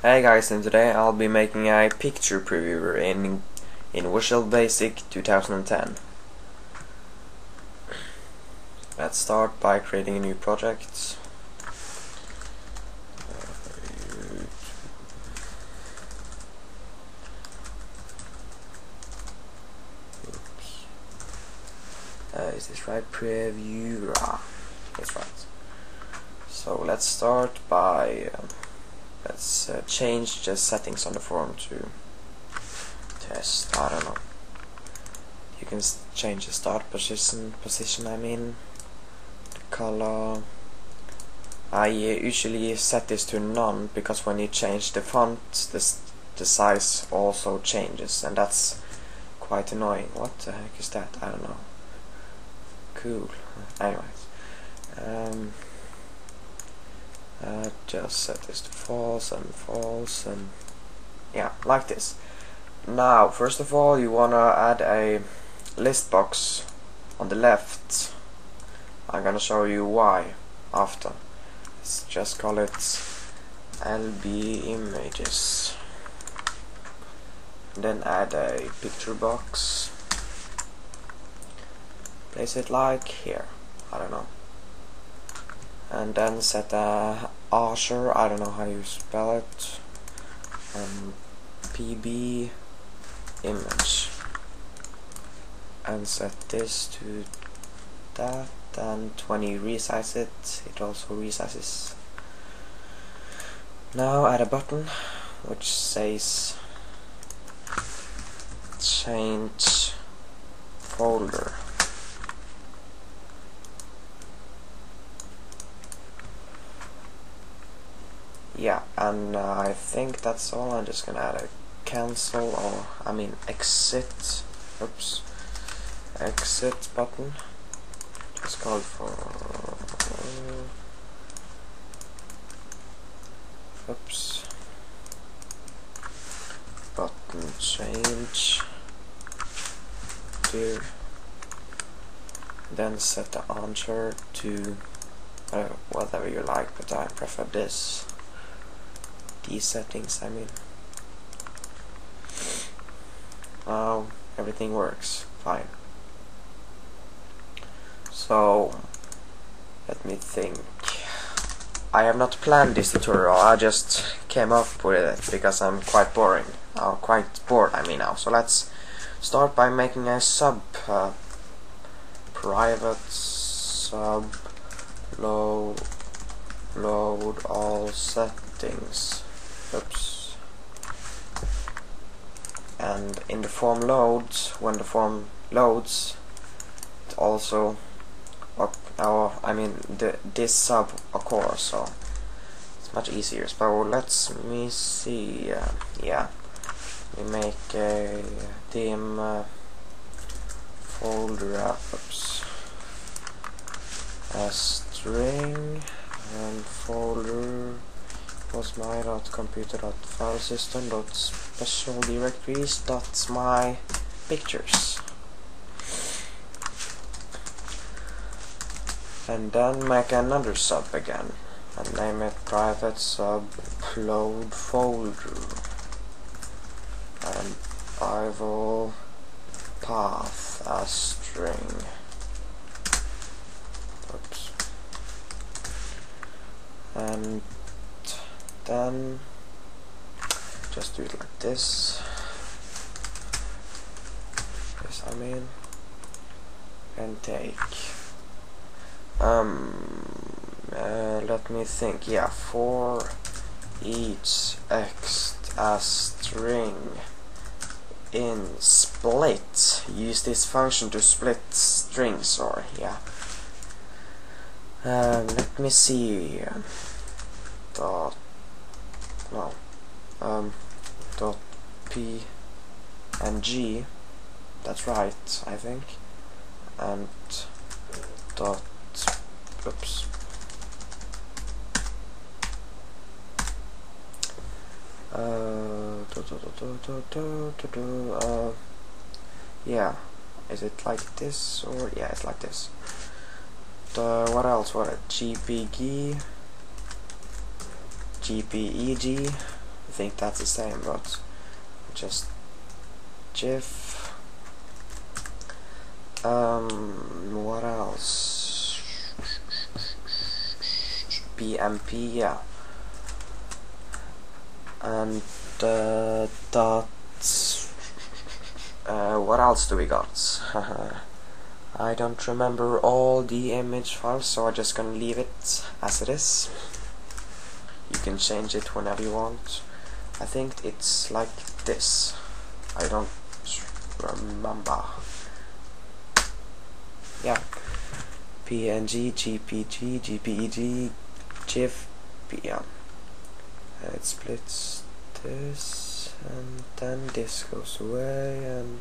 Hey guys, and today I'll be making a picture previewer in in Visual Basic 2010. Let's start by creating a new project. Uh, is this right? Previewer. Ah, that's right. So let's start by um, let's uh, change the settings on the form to test. I don't know. You can change the start position. Position, I mean, the color. I uh, usually set this to none because when you change the font, this the size also changes, and that's quite annoying. What the heck is that? I don't know. Cool. Anyways. Um, uh, just set this to false and false and yeah like this. Now first of all you wanna add a list box on the left. I'm gonna show you why after. Let's just call it LB images. Then add a picture box. Place it like here. I don't know and then set a Asher, I don't know how you spell it, um, PB image. And set this to that and when you resize it it also resizes. Now add a button which says change folder yeah and uh, I think that's all. I'm just gonna add a cancel or I mean exit. Oops. Exit button. Just call for oops. Button change. To then set the answer to uh, whatever you like but I prefer this these settings I mean now everything works fine. So let me think. I have not planned this tutorial I just came up with it because I'm quite boring I'm quite bored I mean now. So let's start by making a sub uh, private sub load load all settings oops. And in the form loads when the form loads it also or I mean the this sub occurs so it's much easier. So let's me see uh, yeah. We make a dim uh, folder oops. A string and folder my dot computer dot file system dot special directories dot my pictures. And then make another sub again and name it private sub upload folder. And I will path a string. Oops. And then just do it like this. Yes I mean and take. Um uh, let me think. Yeah for each x a string in split use this function to split strings or yeah. Um, let me see dot no um, dot p and g that's right I think and dot oops. Uh, uh, yeah is it like this or yeah it's like this. The what else? What gpg GPEG I think that's the same, but just GIF. Um, what else? BMP, yeah. And uh, dots. Uh, what else do we got? I don't remember all the image files, so I'm just gonna leave it as it is. You can change it whenever you want. I think it's like this. I don't remember. Yeah. PNG, GPG, GPEG, GIF, PM. And it splits this, and then this goes away, and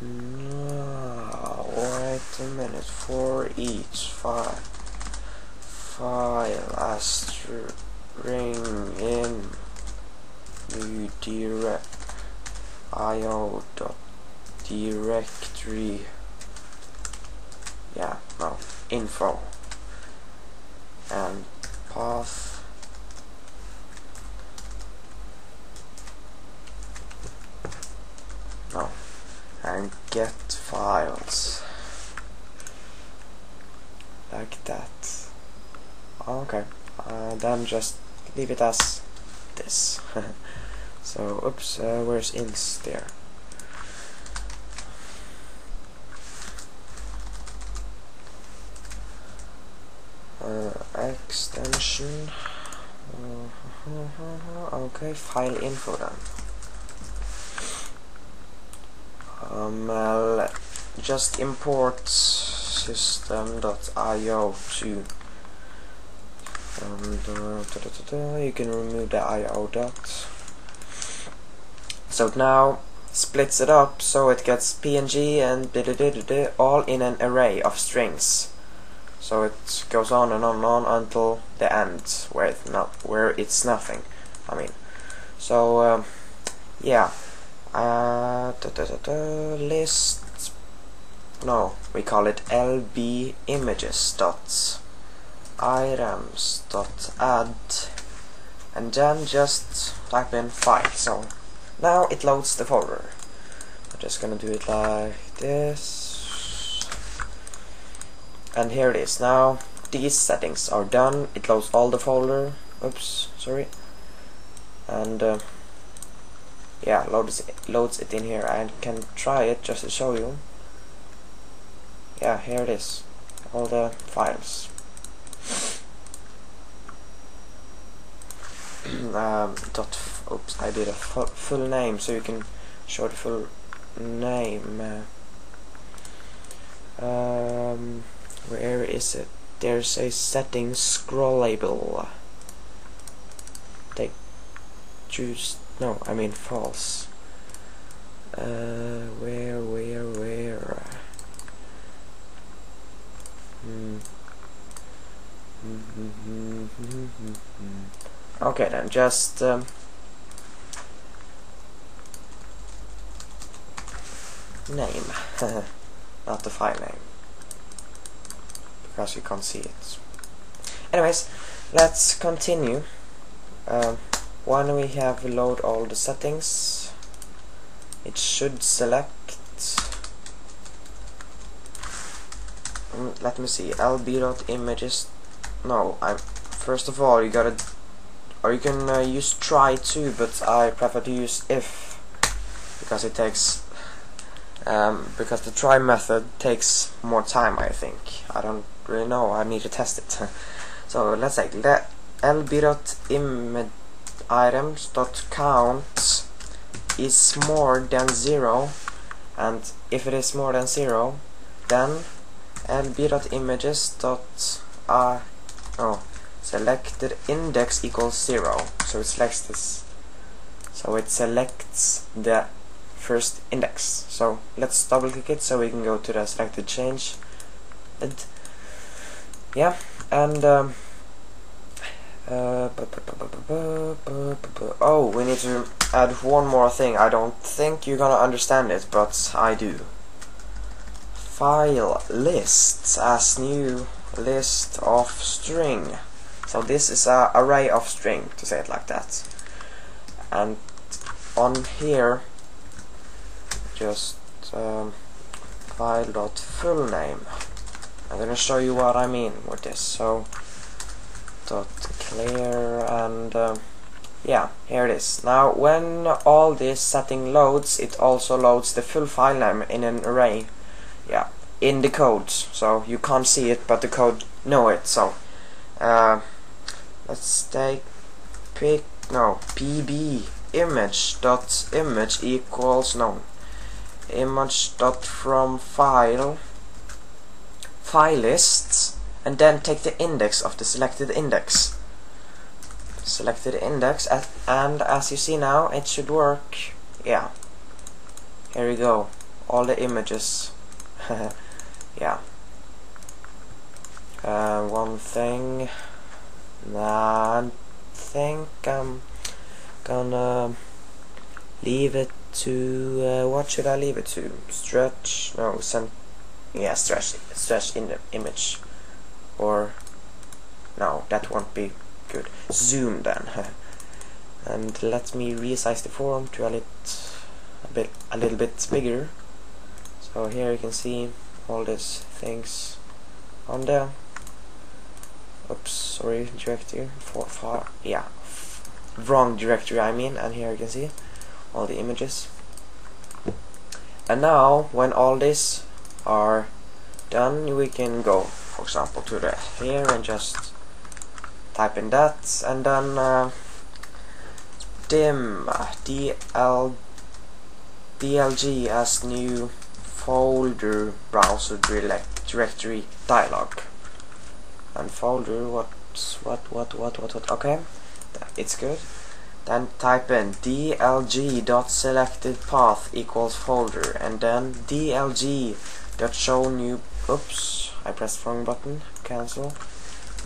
no, wait a minute. For each file, file as string in new direct io dot directory. Yeah, no info. And path. No. And get files. Like that. Okay. Uh, then just leave it as this so oops uh, where's ins there? Uh, extension. Okay file info then um, uh, just import system.io to um, da, da, da, you can remove the IO dot so now splits it up so it gets PNG and all in an array of strings. So it goes on and on and on until the end where it's not where it's nothing I mean. So um, yeah. Uh, da, da, da, da, list no we call it lb images dot items dot add. And then just type in file. So now it loads the folder. I'm just gonna do it like this. And here it is. Now these settings are done. It loads all the folder. Oops sorry. And uh, yeah loads it, loads it in here. I can try it just to show you. Yeah here it is. All the files. Um, dot oops I did a full name so you can show the full name uh, um, where is it there's a settings scrollable take choose no, I mean false. Uh, where, where, where? Hmm. okay then, just um, name, not the file name, because you can't see it. Anyways, let's continue. Um, when we have load all the settings it should select mm, let me see lb.images no I first of all you gotta or you can uh, use try too but I prefer to use if because it takes um, because the try method takes more time I think. I don't really know. I need to test it. So let's say let lb.image items dot count is more than zero. And if it is more than zero then lb dot images dot uh, oh selected index equals zero. So it selects this. So it selects the first index so let's double click it so we can go to the selected change and yeah and um, uh, oh, we need to add one more thing. I don't think you're gonna understand it, but I do. File lists as new list of string. So this is a array of string, to say it like that. and on here just um, file dot full name. I'm gonna show you what I mean with this so dot clear and um, yeah here it is. Now when all this setting loads it also loads the full file name in an array yeah in the code so you can't see it but the code know it so uh, let's take pick no pb image dot image equals no image dot from file file lists and then take the index of the selected index. Selected index and as you see now it should work. Yeah. Here we go. All the images. Yeah. Uh, one thing I think I'm gonna leave it to uh, what should I leave it to? Stretch? No send yeah stretch stretch in the image. Or no that won't be good. Zoom then. And let me resize the form to a, lit, a bit a little bit bigger. So here you can see all these things on there oops sorry directory. For far yeah wrong directory I mean. And here you can see all the images. And now when all these are done we can go for example to the here and just type in that and then uh, dim dl dlg as new folder browser directory dialog. And folder what what what what what what okay it's good then type in dlg dot selected path equals folder and then dlg dot show new oops I pressed wrong button cancel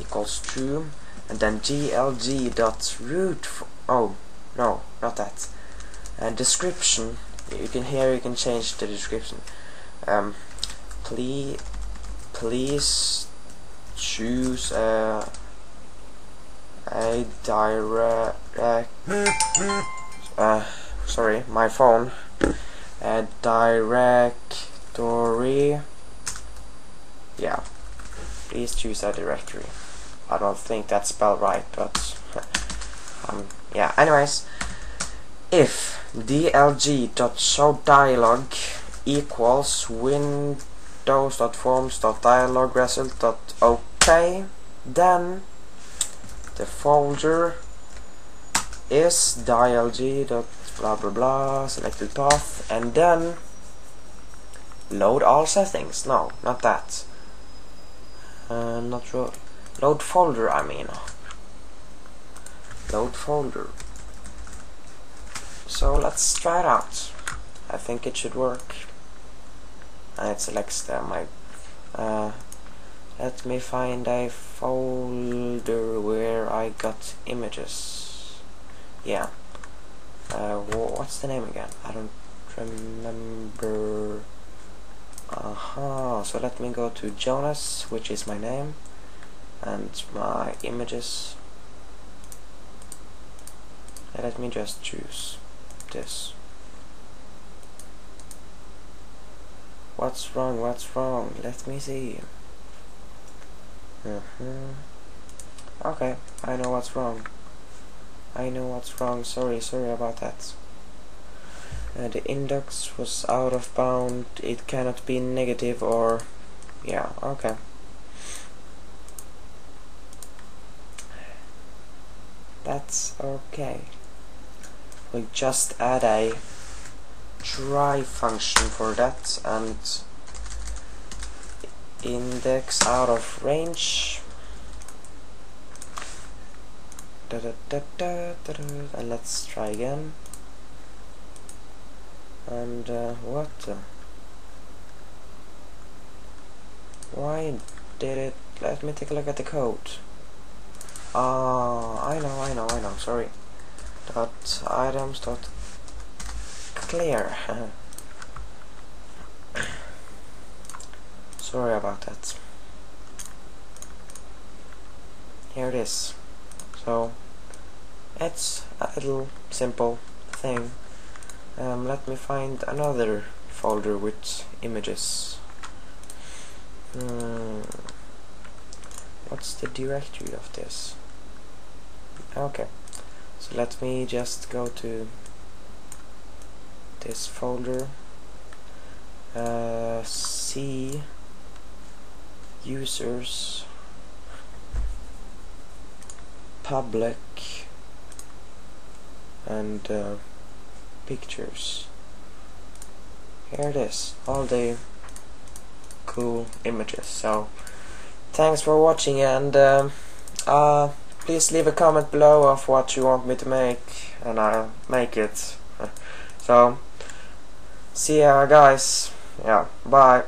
equals true and then dlg dot root oh no not that. And description you can here you can change the description. Um, please please choose a a direct uh, sorry my phone. A directory. Yeah. Please choose a directory. I don't think that's spelled right but um, yeah. Anyways if dlg.showDialog equals windows.forms.dialog result.ok then the folder is dlg dot blah blah blah selected path and then load all settings. No not that. Uh, not load folder I mean. Load folder. So let's try it out. I think it should work. And it selects the, my uh, let me find a folder where I got images. Yeah. Uh, what's the name again? I don't remember. Aha uh -huh. so let me go to Jonas which is my name and my images. And let me just choose this. What's wrong? What's wrong? Let me see -huh. okay I know what's wrong. I know what's wrong. Sorry sorry about that. Uh, the index was out of bound. It cannot be negative or yeah okay. That's okay. We'll just add a try function for that and index out of range. Da -da -da and let's try again. And uh, what why did it let me take a look at the code? Ah I know I know I know sorry. Dot items dot clear sorry about that. Here it is. So it's a little simple thing. Um, let me find another folder with images. Hmm. what's the directory of this? Okay. So let me just go to this folder. Uh, C users public and uh, pictures. Here it is all the cool images. So thanks for watching and um, uh, please leave a comment below of what you want me to make and I'll make it. So see ya guys. Yeah bye